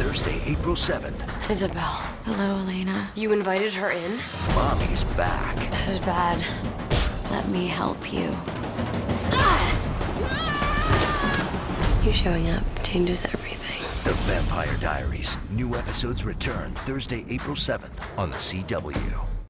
Thursday, April 7th. Isobel, Hello, Elena. you invited her in? Mommy's back. This is bad. Let me help you. You showing up changes everything. The Vampire Diaries. New episodes return Thursday, April 7th on the CW.